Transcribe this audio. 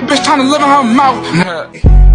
bitch trying to live in her mouth.